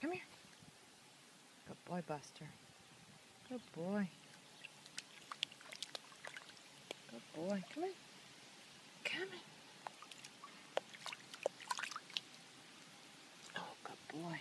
Come here. Good boy, Buster. Good boy. Good boy. Come here. Come here. Oh, good boy.